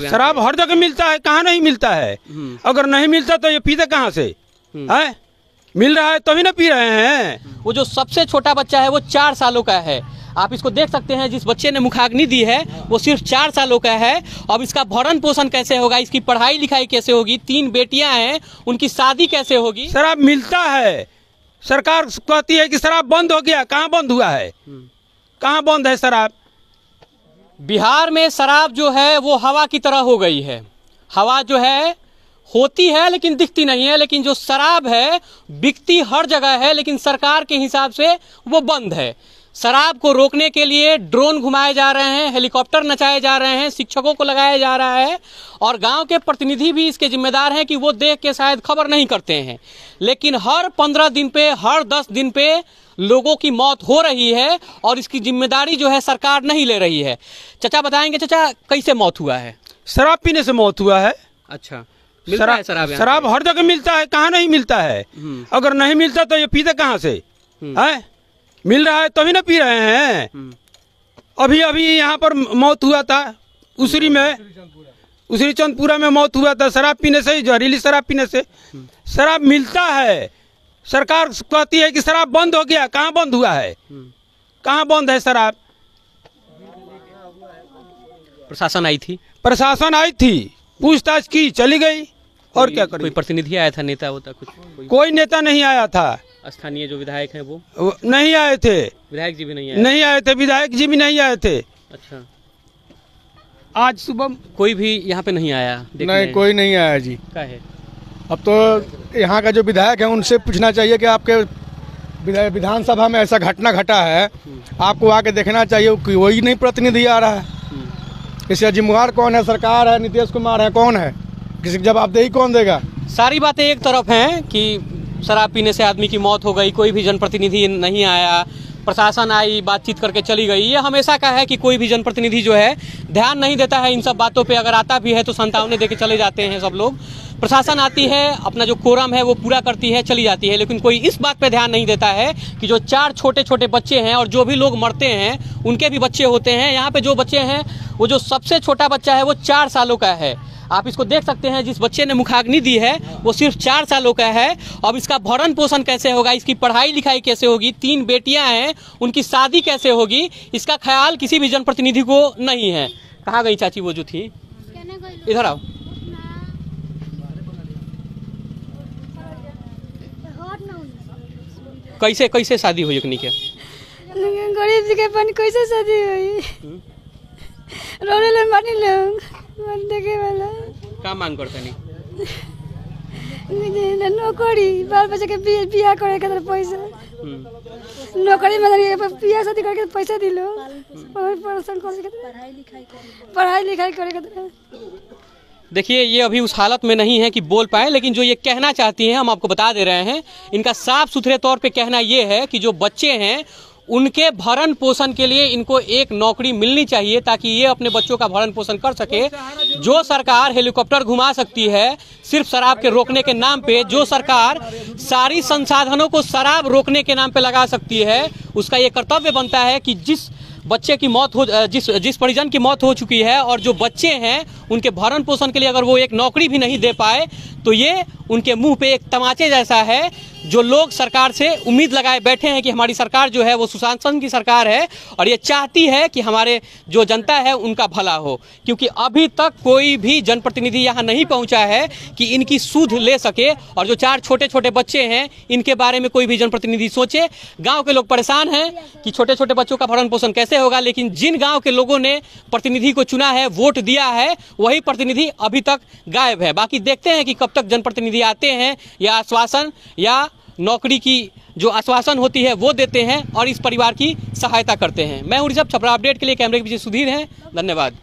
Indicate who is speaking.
Speaker 1: शराब हर जगह मिलता है कहाँ नहीं मिलता है?
Speaker 2: हम्म।
Speaker 1: अगर नहीं मिलता तो ये पीते कहाँ से? है? मिल रहा है तभी तो ना पी रहे हैं।
Speaker 2: वो जो सबसे छोटा बच्चा है वो चार सालों का है। आप इसको देख सकते हैं जिस बच्चे ने मुखाग्नि दी है वो सिर्फ़ चार सालों का है। अब इसका भरण पोषण कैसे होगा इसकी पढ़ाई लिखाई कैसे होगी तीन बेटियाँ हैं उनकी शादी कैसे होगी?
Speaker 1: शराब मिलता है। सरकार कहती है कि शराब बंद हो गया कहाँ बंद हुआ है? कहाँ बंद है शराब?
Speaker 2: बिहार में शराब जो है, वो हवा की तरह हो गई है। हवा जो है, होती है, लेकिन दिखती नहीं है, लेकिन जो शराब है, बिकती हर जगह है, लेकिन सरकार के हिसाब से वो बंद है। शराब को रोकने के लिए ड्रोन घुमाए जा रहे हैं हेलीकॉप्टर नचाए जा रहे हैं शिक्षकों को लगाया जा रहा है और गाँव के प्रतिनिधि भी इसके जिम्मेदार हैं कि वो देख के शायद खबर नहीं करते हैं। लेकिन हर पंद्रह दिन पे हर दस दिन पे लोगों की मौत हो रही है और इसकी ज़िम्मेदारी जो है सरकार नहीं ले रही है। चचा बताएँगे चचा कैसे मौत हुआ है?
Speaker 1: शराब पीने से मौत हुआ है।
Speaker 2: अच्छा है शराब
Speaker 1: शराब हर जगह मिलता है कहाँ नहीं मिलता है?
Speaker 2: हम्म।
Speaker 1: अगर नहीं मिलता तो ये पीते कहाँ से? है? मिल रहा है तभी ना पी रहे हैं।
Speaker 2: हम्म।
Speaker 1: अभी अभी यहाँ पर मौत हुआ था। उसरी में उसरी चंदपुरा में मौत हुआ था। शराब पीने से ही जहरीली शराब पीने से। शराब मिलता है। सरकार कहती है कि शराब बंद हो गया। कहाँ बंद हुआ है? कहाँ बंद है शराब?
Speaker 2: प्रशासन आई थी।
Speaker 1: प्रशासन आई थी। पूछताछ की चली गई। और क्या
Speaker 2: कोई प्रतिनिधि आया था नेता होता कुछ? कोई
Speaker 1: कोई नेता नहीं आया था।
Speaker 2: स्थानीय जो विधायक हैं वो?
Speaker 1: नहीं आए थे।
Speaker 2: विधायक जी भी नहीं आए?
Speaker 1: नहीं आए थे विधायक जी भी नहीं आए थे।
Speaker 2: अच्छा।
Speaker 1: आज सुबह
Speaker 2: कोई भी यहाँ पे नहीं आया?
Speaker 3: नहीं कोई नहीं आया जी।
Speaker 2: का है?
Speaker 3: अब तो यहाँ का जो विधायक है उनसे पूछना चाहिए कि आपके विधा- विधानसभा में ऐसा घटना घटा है आपको आके देखना चाहिए कि वही नहीं प्रतिनिधि आ रहा है। इसका जिम्मेवार कौन है? सरकार है नीतीश कुमार है कौन है? किसी की जवाबदेही कौन देगा?
Speaker 2: सारी बातें एक तरफ़ हैं कि शराब पीने से आदमी की मौत हो गई, कोई भी जनप्रतिनिधि नहीं आया, प्रशासन आई, बातचीत करके चली गई। ये हमेशा का है कि कोई भी जनप्रतिनिधि जो है, ध्यान नहीं देता है इन सब बातों पे। अगर आता भी है तो संतावने दे के चले जाते हैं सब लोग। प्रशासन आती है, अपना जो कोरम है वो पूरा करती है, चली जाती है। लेकिन कोई इस बात पे ध्यान नहीं देता है कि जो चार छोटे छोटे बच्चे हैं और जो भी लोग मरते हैं, उनके भी बच्चे होते हैं। यहाँ पे जो बच्चे हैं, वो जो सबसे छोटा बच्चा है, वो चार सालों का है। आप इसको देख सकते हैं जिस बच्चे ने मुखाग्नि दी है वो सिर्फ़ चार सालों का है। अब इसका भरण पोषण कैसे होगा इसकी पढ़ाई लिखाई कैसे होगी तीन बेटियाँ हैं उनकी शादी कैसे होगी इसका ख्याल किसी भी जनप्रतिनिधि को नहीं है। कहाँ गई चाची वो जो थी? इधर आओ। कैसे कैसे शादी हुई के?
Speaker 4: गरीब जी के कैसे शादी हुई? रोने ले मानी लोग मन देखे वाला।
Speaker 2: का मांग करते नहीं
Speaker 4: नौकरी बाल बच्चे के बिया बिया करे के पैसा। नौकरी में बिया शादी करके पैसा दिलो और पढ़ाई करे के पढ़ाई लिखाई करे के
Speaker 2: देखिए ये अभी उस हालत में नहीं है कि बोल पाए लेकिन जो ये कहना चाहती हैं हम आपको बता दे रहे हैं इनका साफ़ सुथरे तौर पे कहना ये है कि जो बच्चे हैं उनके भरण पोषण के लिए इनको एक नौकरी मिलनी चाहिए ताकि ये अपने बच्चों का भरण पोषण कर सके। जो सरकार हेलीकॉप्टर घुमा सकती है, सिर्फ़ शराब के रोकने के नाम पे, जो सरकार सारी संसाधनों को शराब रोकने के नाम पे लगा सकती है, उसका ये कर्तव्य बनता है कि जिस बच्चे की मौत हो, जिस जिस परिजन की मौत हो चुकी है और जो बच्चे हैं उनके भरण पोषण के लिए अगर वो एक नौकरी भी नहीं दे पाए तो ये उनके मुँह पे एक तमाचे जैसा है, जो लोग सरकार से उम्मीद लगाए बैठे हैं कि हमारी सरकार जो है वो सुशासन की सरकार है और ये चाहती है कि हमारे जो जनता है उनका भला हो। क्योंकि अभी तक कोई भी जनप्रतिनिधि यहाँ नहीं पहुँचा है कि इनकी सूध ले सके और जो चार छोटे छोटे बच्चे हैं, इनके बारे में कोई भी जनप्रतिनिधि सोचे। गाँव के लोग परेशान हैं कि छोटे छोटे बच्चों का भरण पोषण कैसे होगा, लेकिन जिन गाँव के लोगों ने प्रतिनिधि को चुना है, वोट दिया है वही प्रतिनिधि अभी तक गायब है। बाकी देखते हैं कि कब तक जनप्रतिनिधि आते हैं या आश्वासन या नौकरी की जो आश्वासन होती है वो देते हैं और इस परिवार की सहायता करते हैं। मैं हूँ ऋषभ छपरा, अपडेट के लिए कैमरे के पीछे सुधीर हैं। धन्यवाद।